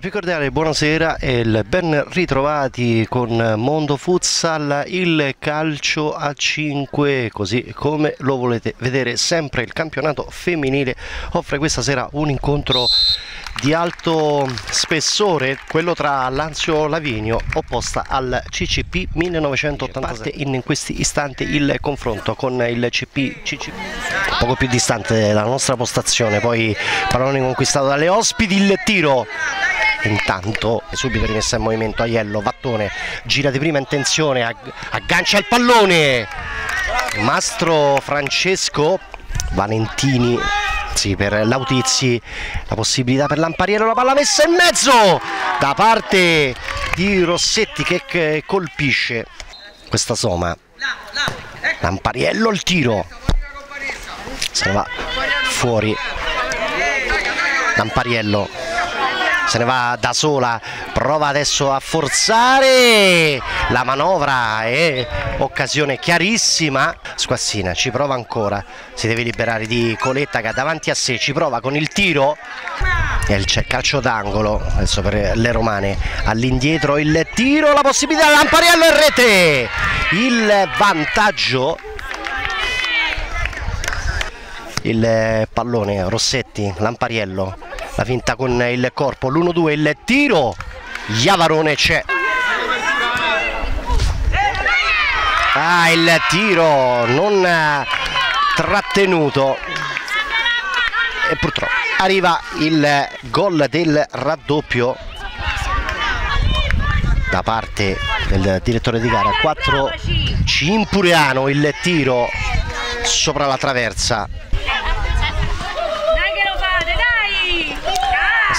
più cordiale buonasera e ben ritrovati con Mondo Futsal, il calcio a 5, così come lo volete vedere sempre. Il campionato femminile offre questa sera un incontro di alto spessore, quello tra Lanzio Lavinio opposta al CCP 1986. Parte? In questi istanti il confronto con il CP, CCP poco più distante dalla nostra postazione, poi pallone conquistato dalle ospiti, il tiro intanto è subito rimessa in movimento Aiello, Vattone gira di prima intenzione, aggancia il pallone Mastro Francesco Valentini sì, per Lautizzi la possibilità per Lampariello, la palla messa in mezzo da parte di Rossetti che colpisce questa Soma. Lampariello il tiro, se ne va fuori. Lampariello se ne va da sola, prova adesso a forzare la manovra è occasione chiarissima. Squassina ci prova ancora, si deve liberare di Coletta che ha davanti a sé, ci prova con il tiro e c'è calcio d'angolo adesso per le romane all'indietro il tiro, la possibilità Lampariello e rete il vantaggio il pallone Rossetti, Lampariello la finta con il corpo, l'1-2, il tiro, Iavarone c'è. Ah, il tiro non trattenuto. E purtroppo arriva il gol del raddoppio da parte del direttore di gara. 4 Cimpuriano il tiro sopra la traversa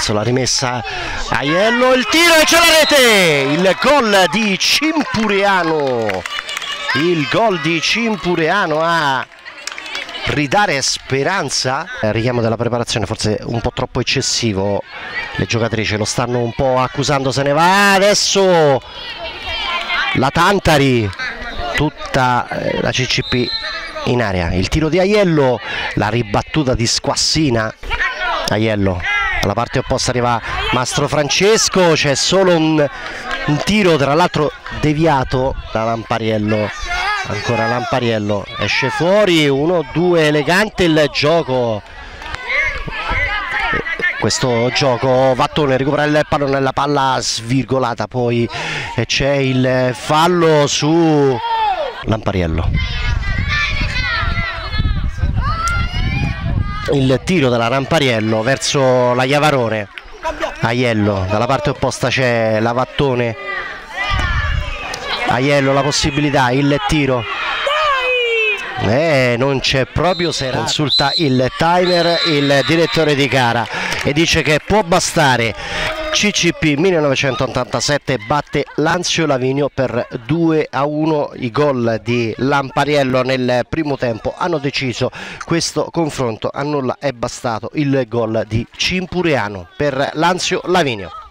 adesso la rimessa Aiello il tiro e c'è la rete. Il gol di Cimpuriano il gol di Cimpuriano a ridare speranza. Il richiamo della preparazione forse un po' troppo eccessivo. Le giocatrici lo stanno un po' accusando se ne va. Adesso la Tantari tutta eh, la CCP in area. Il tiro di Aiello la ribattuta di Squassina. Aiello dalla parte opposta arriva Mastro Francesco c'è solo un, un tiro tra l'altro deviato da Lampariello. Ancora Lampariello esce fuori 1-2 elegante il gioco. Questo gioco Vattone recupera il pallone la palla svirgolata poi c'è il fallo su Lampariello il tiro della Rampariello verso la Iavarone. Aiello dalla parte opposta c'è Lavattone. Aiello la possibilità il tiro. Eh, non c'è proprio se consulta il timer il direttore di gara e dice che può bastare CCP 1987 batte Lanzio Lavinio per 2 a 1 i gol di Lampariello nel primo tempo hanno deciso questo confronto a nulla è bastato il gol di Cimpuriano per Lanzio Lavinio